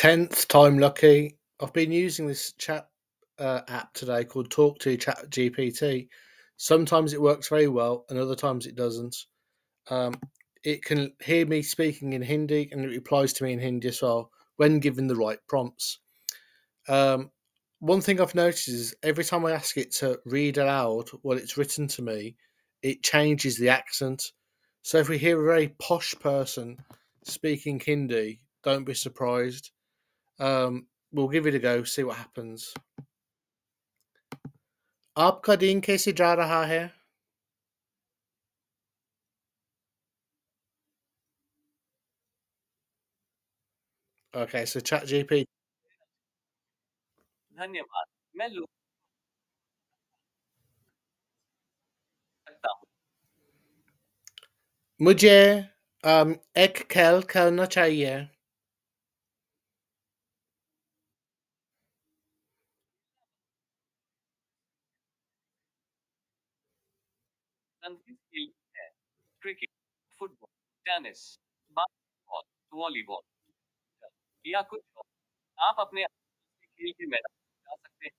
Tenth time lucky. I've been using this chat uh, app today called Talk to Chat GPT. Sometimes it works very well, and other times it doesn't. Um, it can hear me speaking in Hindi, and it replies to me in Hindi as well when given the right prompts. Um, one thing I've noticed is every time I ask it to read aloud what it's written to me, it changes the accent. So if we hear a very posh person speaking Hindi, don't be surprised. Um, we'll give it a go, see what happens. आपका दिन कैसे जा रहा है Okay, so ChatGPT. धन्यवाद मैं लोग सकता हूँ मुझे um, एक खेल खेलना चाहिए Cricket football tennis basketball volleyball या कुछ और। आप अपने खेल के मैदान में जा सकते हैं।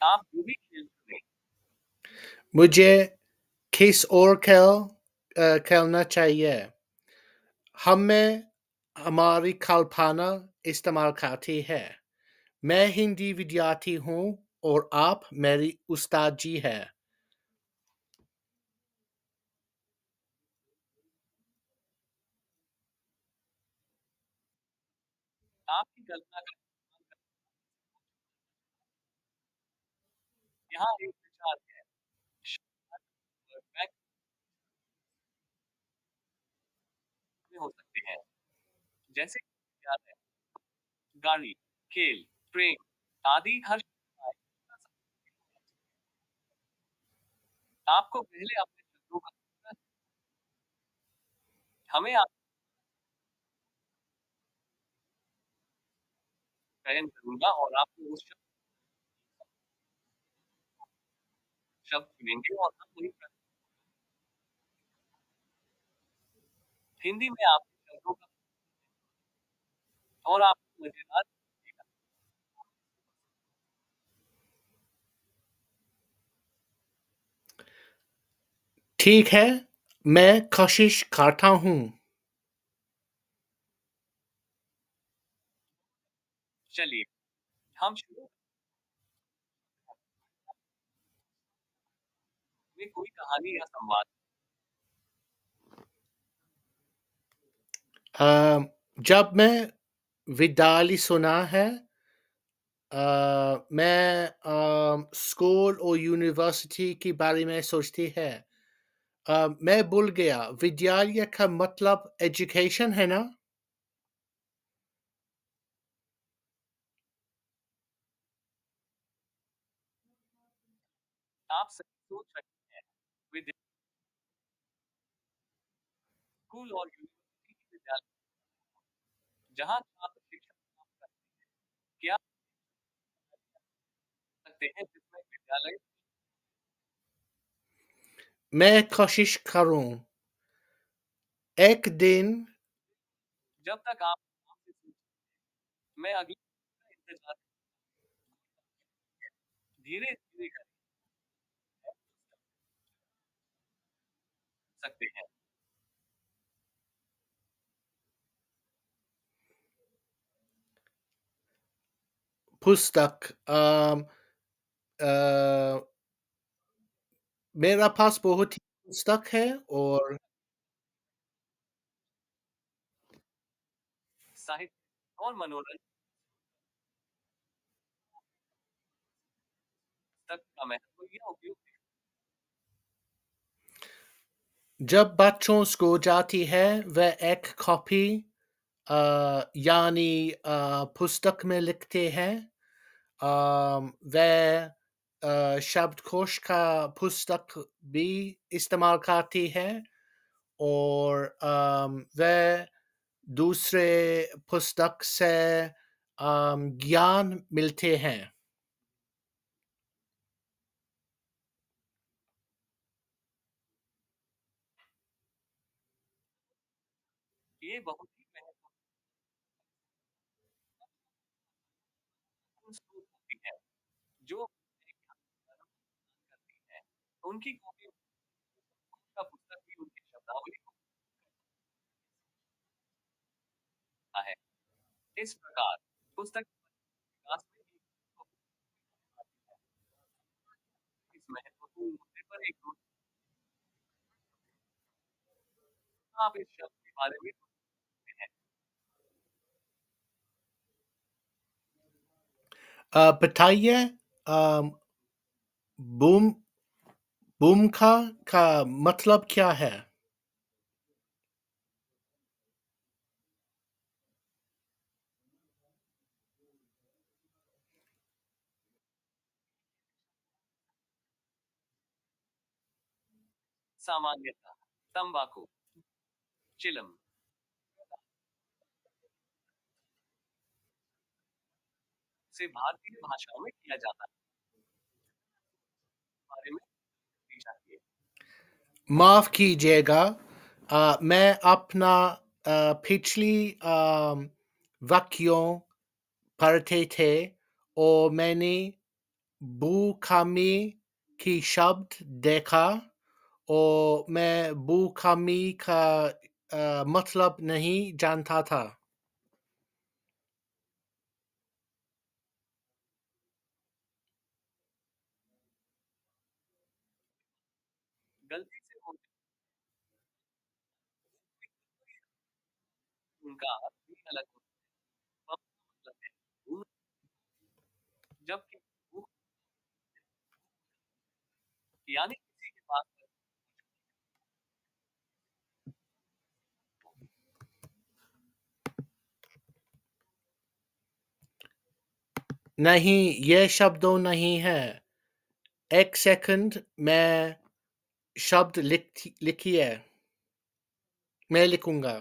आप जो भी खेल चुनें मुझे किस और खेल खेलना चाहिए? हमें हमारी कल्पना इस्तेमाल करती है। मैं हिंदी विद्यार्थी हूँ और आप मेरी उस्ताद जी है आपकी कल्पना यहाँ एक विचार है हो सकते हैं जैसे विचार है गाड़ी खेल ट्रेन आदि हर। आपको पहले अपने शब्दों का हमें आप चयन करूँगा और आपको उस शब्द चुनेंगे और हम वही हिंदी में आप शब्दों का और आपको मज़ेदार। ठीक है, मैं कोशिश करता हूँ चलिए हम शुरू कोई कहानी या संवाद? अम, जब मैं विद्यालय सुना है अ, मैं अम, स्कूल और यूनिवर्सिटी के बारे में सोचती है। मैं भूल गया विद्यालय का मतलब एजुकेशन है ना? आप सही सोच रहे हैं विद्या स्कूल और यूनिवर्सिटी की विद्यालय। जहाँ छात्र शिक्षा प्राप्त करते हैं क्या सकते हैं जिसमें विद्यालय मैं कोशिश करूँ एक दिन जब तक आप मैं अगले इंतज़ार धीरे धीरे करें सकते हैं। पुस्तक अम, अ, मेरा पास बहुत ही पुस्तक है और साहित्य और मनोरंजन तक का महत्व या उपयोग जब बच्चों स्कूल जाती है, वह एक कॉपी यानी पुस्तक में लिखते हैं। वह शब्दकोश का पुस्तक भी इस्तेमाल करती है और वह दूसरे पुस्तक से ज्ञान मिलते हैं। ये बहुत ही महत्वपूर्ण है, जो करती है। तो उनकी कॉपी का पुस्तक भी शब्दावली को है। इस प्रकार पुस्तक विकास में इस महत्वपूर्ण मुद्दे पर एक आप इस शब्द के बारे में बताइए अम, का मतलब क्या है? सामान्यतः तंबाकू चिलम। से भारतीय भाषाओं में किया जाता है। माफ़ कीजिएगा मैं अपना अ, पिछली वाक्यों पढ़ते थे और मैंने भूखामी की शब्द देखा और मैं भूखामी का अ, मतलब नहीं जानता था। गलती से हो उनका अर्थ भी अलग होता है। मतलब जबकि यानी किसी के पास नहीं, ये शब्दों नहीं है। एक सेकंड मैं शब्द लिख लिखिए मैं लिखूँगा।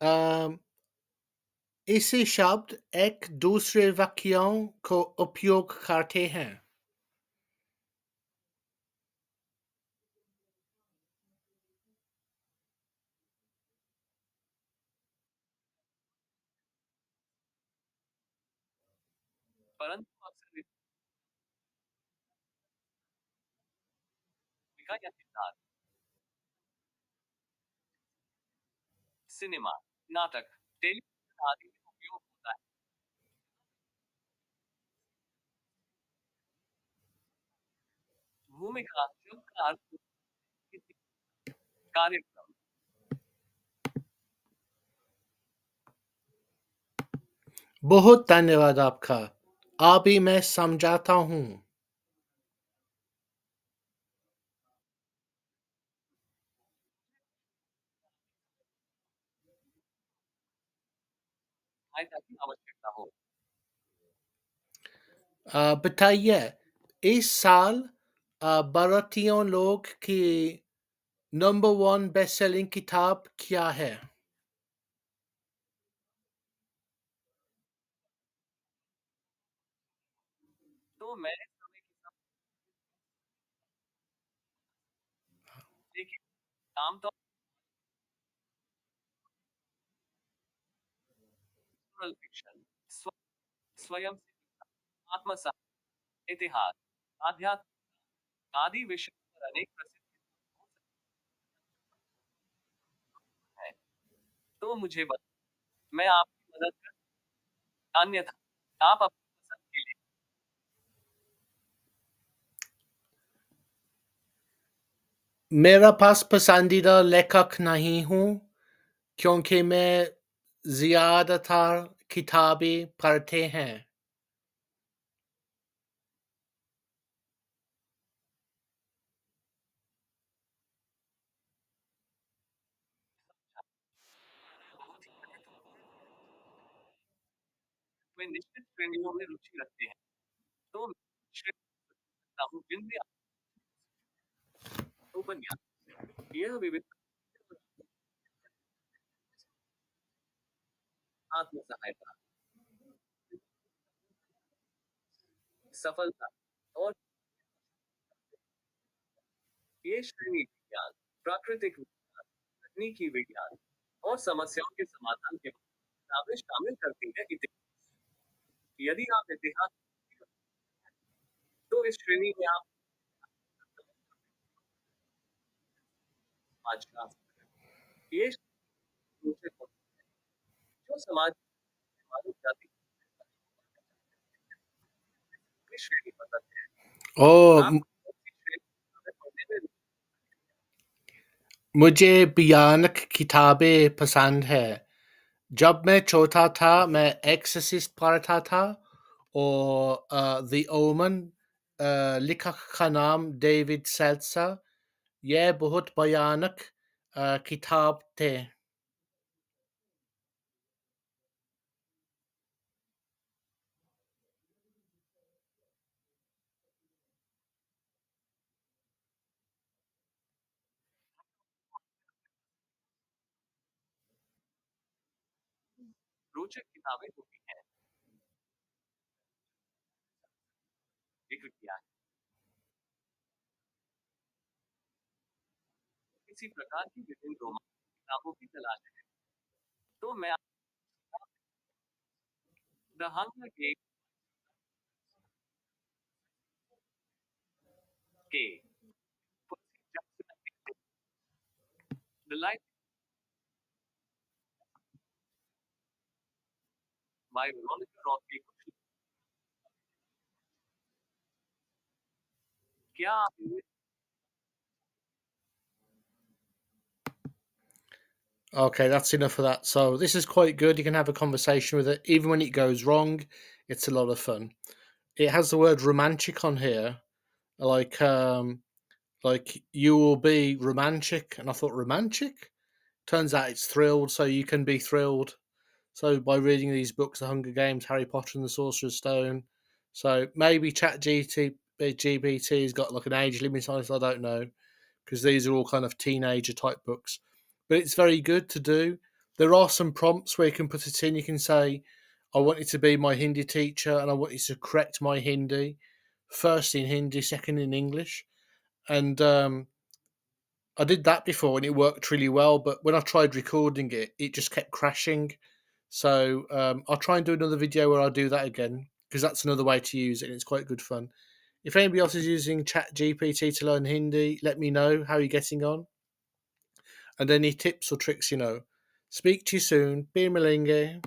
अम, इसे शब्द एक दूसरे वाक्यों को उपयोग करते हैं। परंतु सिनेमा नाटक टेलीविज़न आदि में उपयोग होता है भूमिका शब्द का कार्यक्रम बहुत धन्यवाद आपका। अभी मैं समझाता हूँ। आवश्यकता हो। बताइए इस साल भारतीयों लोग की नंबर वन बेस्ट सेलिंग किताब क्या है? तो मैं इस समय की फिक्शन स्वयं आत्मसा इतिहास, आध्यात्म आदि विषयों पर अनेक प्रसिद्ध तो मुझे बता, मैं आपकी मदद कर, अन्यथा आप अपनी पसंद के लिए। मेरा पास पसंदीदा लेखक नहीं हूँ, क्योंकि मैं ज़्यादातर किताबें पढ़ते हैं। वे निश्चित श्रेणियों में रुचि रखते हैं। तो जिनमें उपन्यास यह विविध आत्म सहायता सफलता और ये श्रेणी विज्ञान, प्राकृतिक विज्ञान, तकनीकी विज्ञान और समस्याओं के समाधान के किताबें शामिल करती है इतिहास। यदि आप इतिहास तो इस श्रेणी में आप समाजशास्त्र ये जो समाज मानव जाति श्रेणी है। ओ मुझे भयानक किताबें पसंद है। जब मैं छोटा था, मैं एक्सिस पढ़ता था और द ओमन लिखक का नाम डेविड सेल्सा यह बहुत भयानक किताब थे। रोचक किताबें होती हैं। एक विज्ञान किसी प्रकार की विभिन्न रोमान किताबों की तलाश है। तो मैं द हंगर गेम के the life by Rothke. Okay, that's enough of that. So this is quite good. You can have a conversation with it. Even when it goes wrong, it's a lot of fun. It has the word romantic on here. Like um like you will be romantic and I thought romantic? Turns out it's thrilled, so you can be thrilled. So by reading these books, The Hunger Games, Harry Potter and the Sorcerer's Stone. So maybe Chat GT, GPT has got like an age limit on it, I don't know. Because these are all kind of teenager type books but it's very good to do. There are some prompts where you can put it in. You can say, I want you to be my Hindi teacher and I want you to correct my Hindi, first in Hindi, second in English. And um, I did that before and it worked really well. But when I tried recording it, it just kept crashing. So um, I'll try and do another video where I do that again because that's another way to use it and it's quite good fun. If anybody else is using Chat GPT to learn Hindi, let me know how you're getting on and any tips or tricks you know. Speak to you soon. Be Malinge.